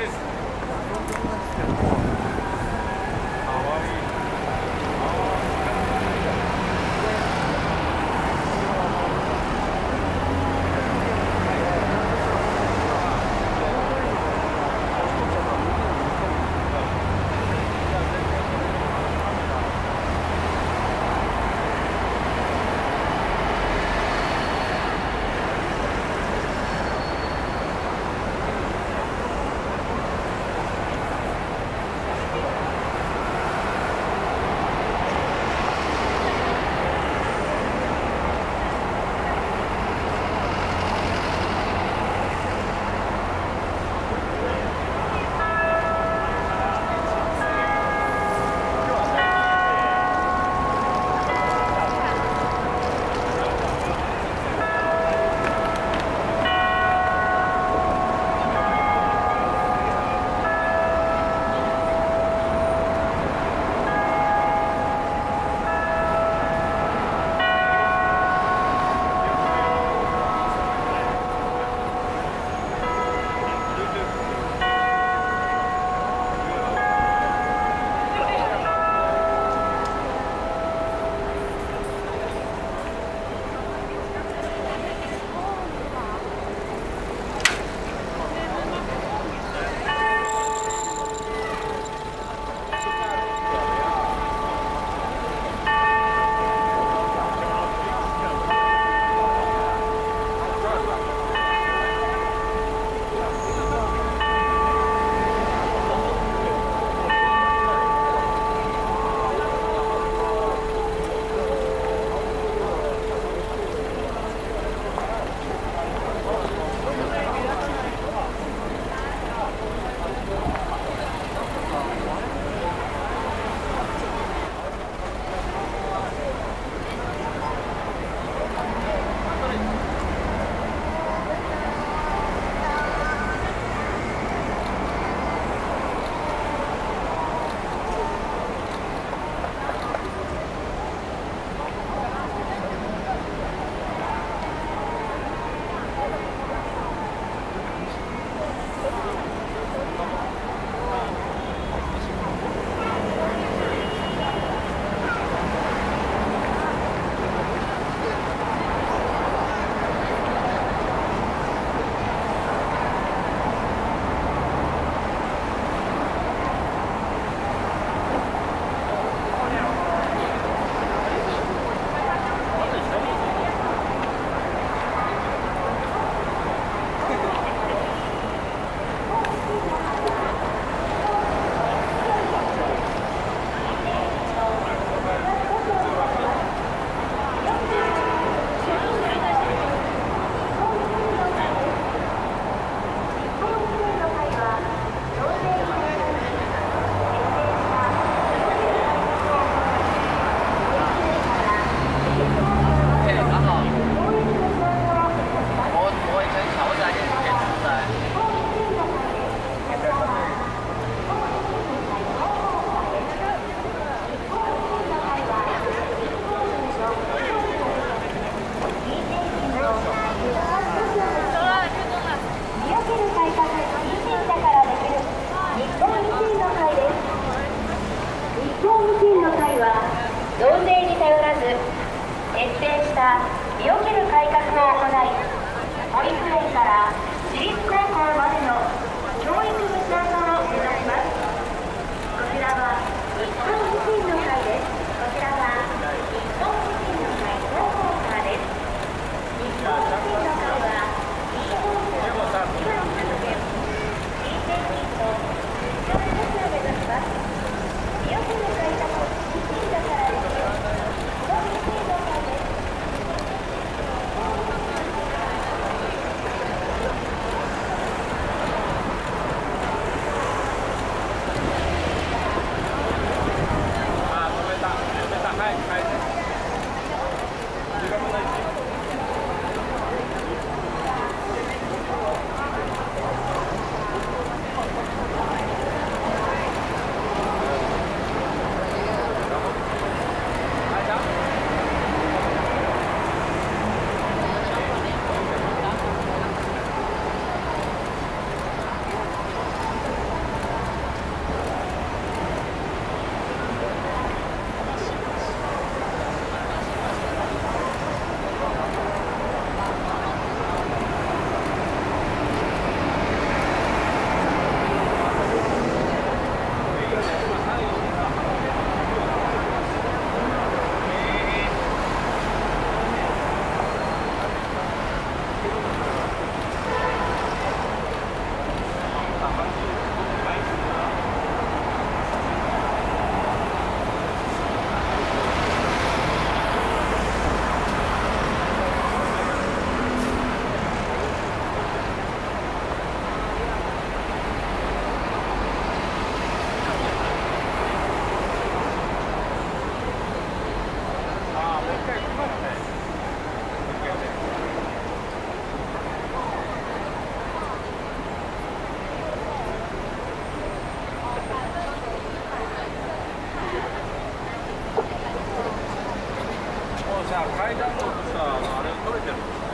です。徹底した身をける改革を行い保育園から私立高校までのじゃあ階段のさあれ取れてる